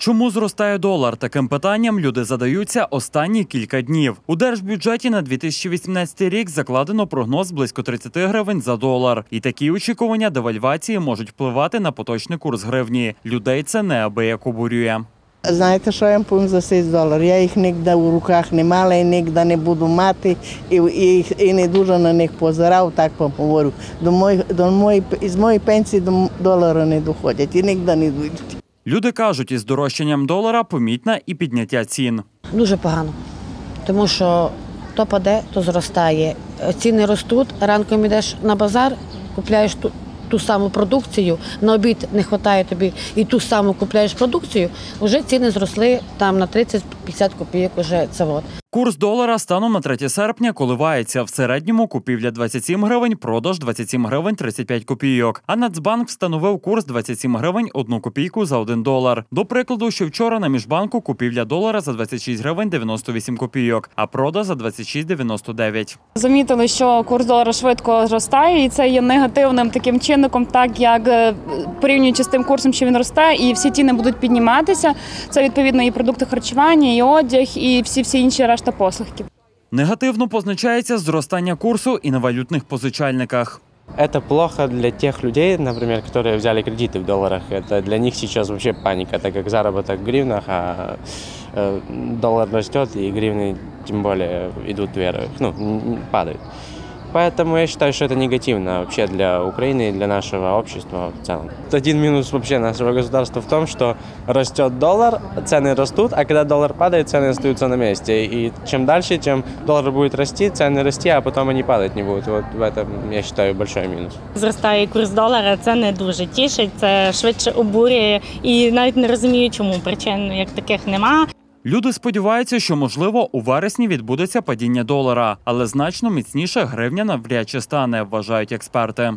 Чому зростає долар? Таким питанням люди задаються останні кілька днів. У держбюджеті на 2018 рік закладено прогноз близько 30 гривень за долар. І такі очікування девальвації можуть впливати на поточний курс гривні. Людей це неабияк обурює. Знаєте, що я вам повім за 6 доларів? Я їх ніде у руках не мала і ніде не буду мати, і, і, і не дуже на них позирав, так говорю. До мої, до мої, із моєї пенсії до долара не доходять і ніде не дійдуть. Люди кажуть, із дорожчанням долара помітна і підняття цін. Дуже погано, тому що то паде, то зростає. Ціни ростуть, ранком йдеш на базар, купляєш ту, ту саму продукцію, на обід не вистачає тобі і ту саму купляєш продукцію, вже ціни зросли там на 30-50 копійок. Уже це от. Курс долара станом на 3 серпня коливається. В середньому купівля 27 гривень, продаж 27 гривень 35 копійок. А Нацбанк встановив курс 27 гривень 1 копійку за 1 долар. До прикладу, що вчора на міжбанку купівля долара за 26 гривень 98 копійок, а продаж за 26,99. Замітили, що курс долара швидко зростає, і це є негативним таким чинником, так як е, порівнюючи з тим курсом, що він росте, і всі ціни будуть підніматися. Це відповідно і продукти харчування, і одяг, і всі всі інші решта послугів. Негативно позначається зростання курсу і на валютних позичальниках. Это плохо для тех людей, например, которые взяли кредиты в долларах. Это для них сейчас вообще паника, так как заработок в гривнах, а э, доллар растет, и гривны тем более идут вверх, ну, н- н- падают. Поэтому я считаю, что это негативно вообще для Украины и для нашего общества в целом. Один минус вообще нашего государства в том, что растет доллар, цены растут, а когда доллар падает, цены остаются на месте. И чем дальше, чем доллар будет расти, цены расти, а потом они падать не будут. Вот в этом, я считаю, большой минус. Зростає курс долара, це не дуже тішить, це швидше обурює і навіть не розумію, чому причин як таких нема. Люди сподіваються, що можливо у вересні відбудеться падіння долара, але значно міцніше гривня навряд чи стане, вважають експерти.